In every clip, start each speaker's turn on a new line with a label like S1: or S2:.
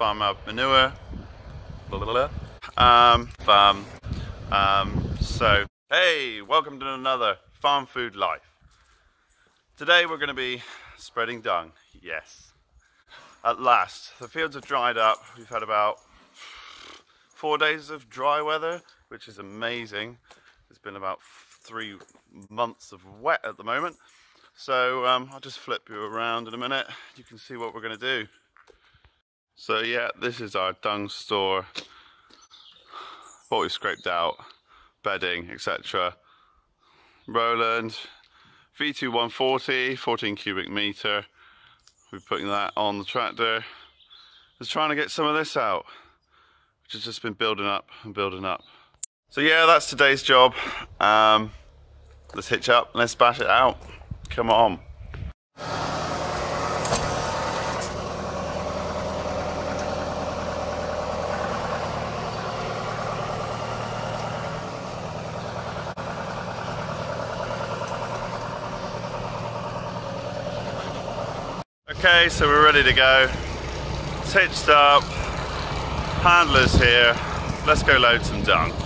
S1: farm out manure. Blah, blah, blah. Um, farm. Um, so, hey, welcome to another Farm Food Life. Today we're going to be spreading dung. Yes. At last, the fields have dried up. We've had about four days of dry weather, which is amazing. It's been about three months of wet at the moment. So um, I'll just flip you around in a minute. You can see what we're going to do. So yeah, this is our dung store. What we've scraped out, bedding, etc. Rolland, V2 140, 14 cubic meter. We're putting that on the tractor. Just trying to get some of this out, which has just been building up and building up. So yeah, that's today's job. Um, let's hitch up, let's bash it out. Come on. Okay, so we're ready to go. It's hitched up, handlers here. Let's go load some dung.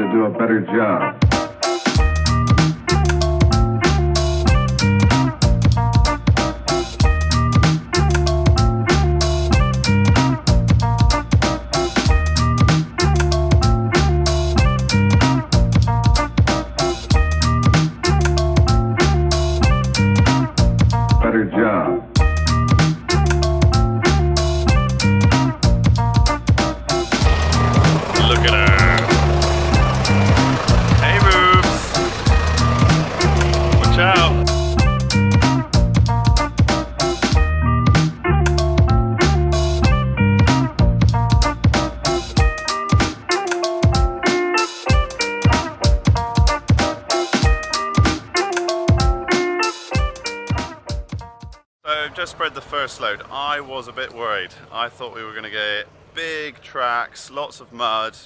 S2: To do a better job.
S1: So just spread the first load. I was a bit worried. I thought we were going to get big tracks, lots of mud,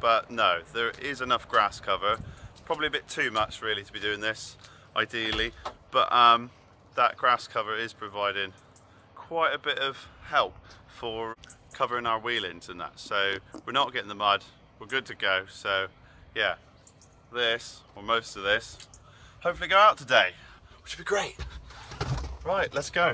S1: but no, there is enough grass cover. Probably a bit too much really to be doing this, ideally, but um, that grass cover is providing quite a bit of help for covering our wheelings and that. So we're not getting the mud, we're good to go. So yeah, this, or most of this, hopefully go out today, which would be great. Right, let's go.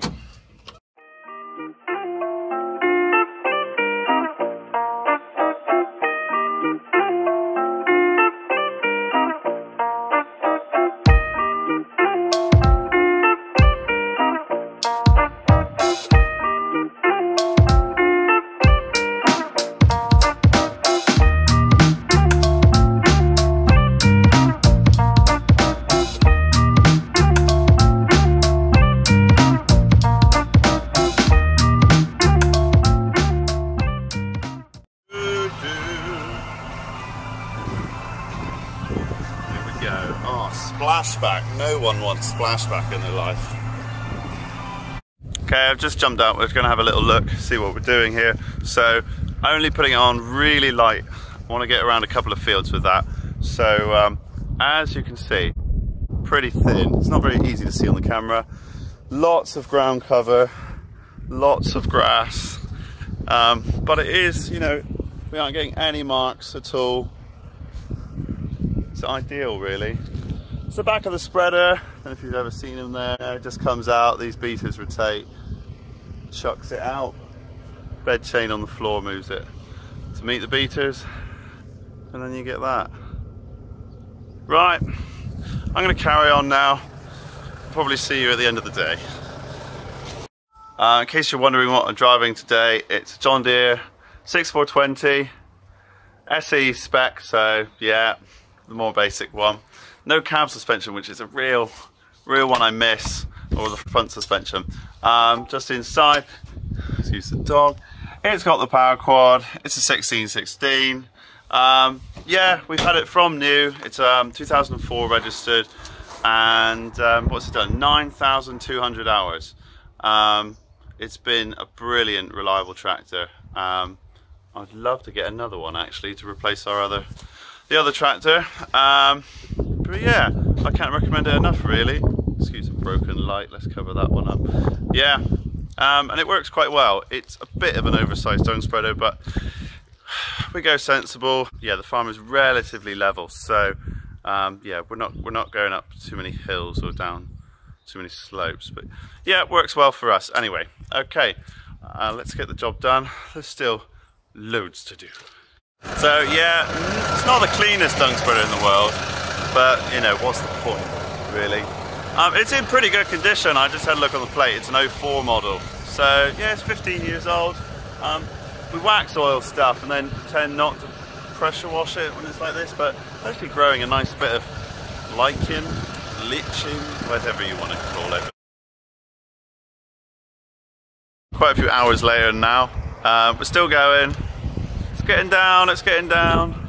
S1: Splashback. No one wants splashback in their life. Okay, I've just jumped out. We're going to have a little look, see what we're doing here. So, only putting it on really light. I want to get around a couple of fields with that. So, um, as you can see, pretty thin. It's not very easy to see on the camera. Lots of ground cover, lots of grass. Um, but it is, you know, we aren't getting any marks at all. It's ideal, really. The back of the spreader. I if you've ever seen them there. It just comes out, these beaters rotate, chucks it out. Bed chain on the floor moves it to meet the beaters, and then you get that. Right, I'm going to carry on now. Probably see you at the end of the day. Uh, in case you're wondering what I'm driving today, it's John Deere 6420 SE spec, so yeah, the more basic one. No cab suspension, which is a real, real one I miss, or the front suspension. Um, just inside, excuse the dog, it's got the PowrQuad, it's a 1616. Um, yeah, we've had it from new, it's um, 2004 registered, and um, what's it done? 9,200 hours. Um, it's been a brilliant, reliable tractor. Um, I'd love to get another one actually to replace our other, the other tractor. But yeah, I can't recommend it enough really. Excuse the broken light, let's cover that one up. Yeah, um, and it works quite well. It's a bit of an oversized dung spreader, but we go sensible. Yeah, the farm is relatively level, so um, yeah, we're not we're not going up too many hills or down too many slopes. But yeah, it works well for us. Anyway, okay, uh, let's get the job done. There's still loads to do. So yeah, it's not the cleanest dung spreader in the world, but you know, what's the point, really? Um, it's in pretty good condition. I just had a look on the plate. It's an 04 model. So yeah, it's 15 years old. Um, we wax oil stuff and then tend not to pressure wash it when it's like this, but it's actually growing a nice bit of lichen, lichen, whatever you want to call it. Quite a few hours later now, uh, we're still going. It's getting down, it's getting down.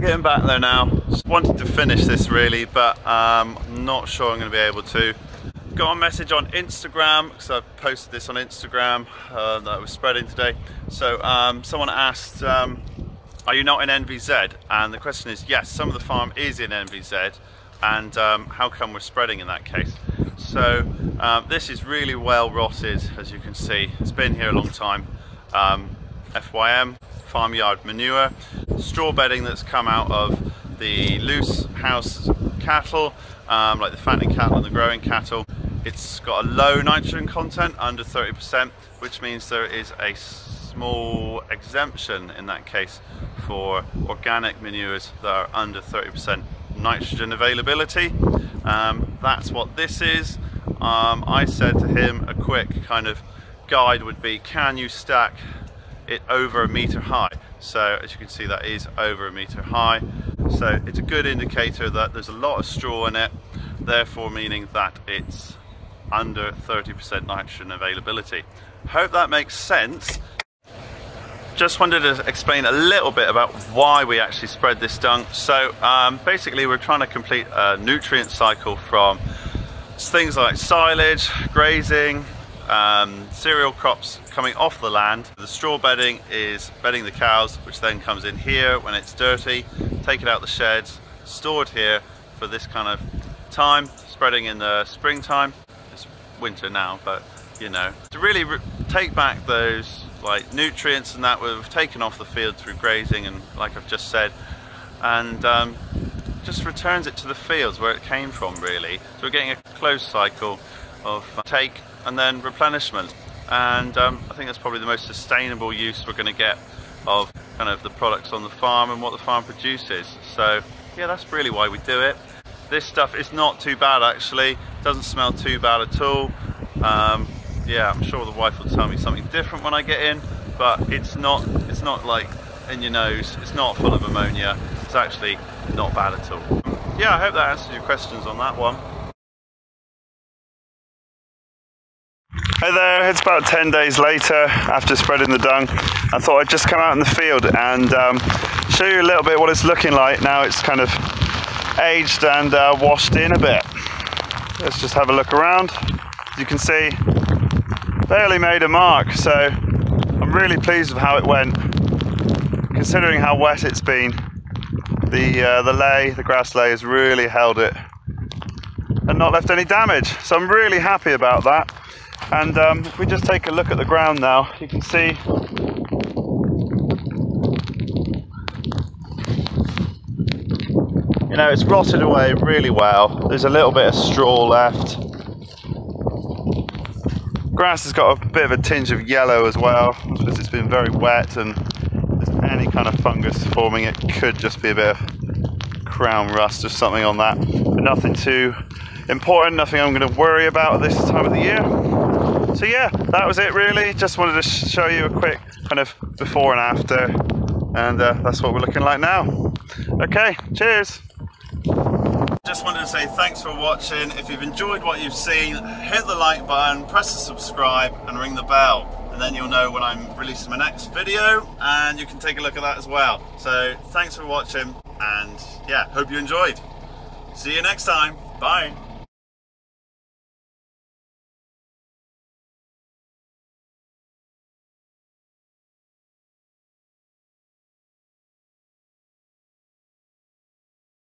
S1: Getting back there now. Just wanted to finish this really, but um, I'm not sure I'm going to be able to. Got a message on Instagram, because I posted this on Instagram uh, that I was spreading today. So um, someone asked, um, are you not in NVZ? And the question is, yes, some of the farm is in NVZ, and um, how come we're spreading in that case? So um, this is really well rotted, as you can see. It's been here a long time. FYM, farmyard manure, straw bedding that's come out of the loose house cattle, um, like the fattening cattle and the growing cattle. It's got a low nitrogen content, under 30%, which means there is a small exemption in that case for organic manures that are under 30% nitrogen availability. Um, that's what this is. Um, I said to him a quick kind of guide would be can you stack it over a meter high. So as you can see that is over a meter high. So it's a good indicator that there's a lot of straw in it therefore meaning that it's under 30% nitrogen availability. Hope that makes sense. Just wanted to explain a little bit about why we actually spread this dung. So um, basically we're trying to complete a nutrient cycle from things like silage, grazing, um, cereal crops coming off the land. The straw bedding is bedding the cows, which then comes in here when it's dirty, take it out the sheds, stored here for this kind of time, spreading in the springtime. It's winter now, but you know, to really take back those like nutrients and that we've taken off the field through grazing and like I've just said and um, just returns it to the fields where it came from really so we're getting a closed cycle of uh, take and then replenishment. And um, I think that's probably the most sustainable use we're going to get of kind of the products on the farm and what the farm produces. So yeah that's really why we do it. This stuff is not too bad actually. Doesn't smell too bad at all. Um, yeah, I'm sure the wife will tell me something different when I get in, but it's not, it's not like in your nose, it's not full of ammonia, it's actually not bad at all. Yeah, I hope that answers your questions on that one. Hey there, it's about 10 days later after spreading the dung. I thought I'd just come out in the field and um, show you a little bit what it's looking like now it's kind of aged and uh, washed in a bit. Let's just have a look around. As you can see, barely made a mark, so I'm really pleased with how it went. Considering how wet it's been, the uh, the ley, the grass ley has really held it and not left any damage. So I'm really happy about that. And um, if we just take a look at the ground now, you can see you know it's rotted away really well. There's a little bit of straw left Grass has got a bit of a tinge of yellow as well, because it's been very wet and there's any kind of fungus forming. It could just be a bit of crown rust or something on that, but nothing too important, nothing I'm going to worry about at this time of the year. So yeah, that was it really. Just wanted to show you a quick kind of before and after, and uh, that's what we're looking like now. Okay, cheers. Just wanted to say thanks for watching. If you've enjoyed what you've seen, hit the like button, press the subscribe, and ring the bell and then you'll know when I'm releasing my next video and you can take a look at that as well. So thanks for watching and yeah, hope you enjoyed. See you next time. Bye.